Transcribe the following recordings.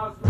God's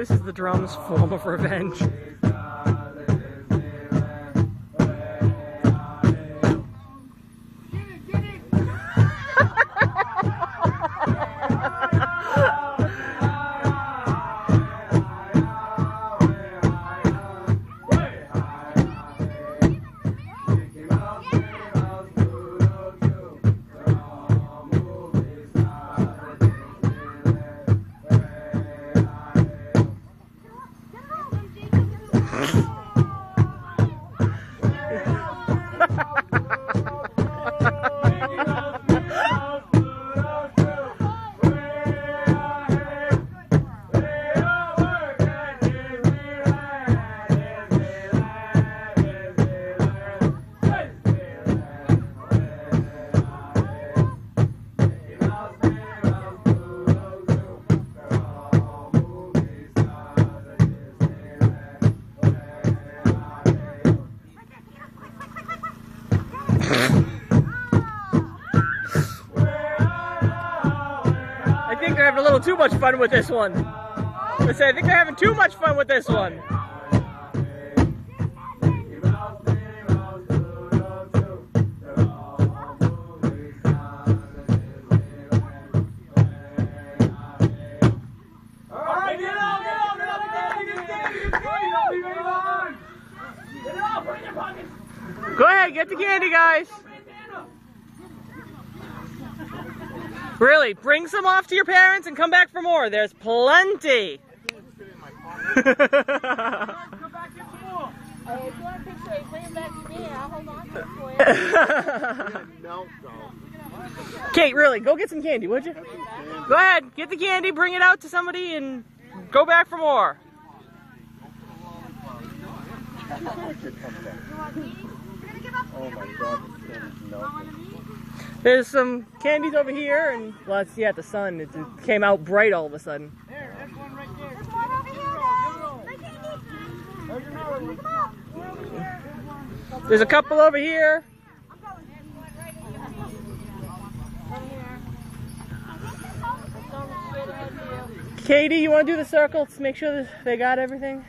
this is the drum's form of revenge. Little too much fun with this one. I say I think they're having too much fun with this one. Get out, get out, get Really, bring some off to your parents and come back for more. There's plenty. Kate, really, go get some candy, would you? Go ahead, get the candy, bring it out to somebody, and go back for more. oh my god, there's some candies over here, and well, let's see at the sun. It it came out bright all of a sudden. There, there's one right there. There's one over here, guys. Look at There's another one. Come on. We're over here. There's a couple over here. I'm going. There's one right here. Over here. Let's go straight ahead here. Katie, you want to do the circle to make sure that they got everything?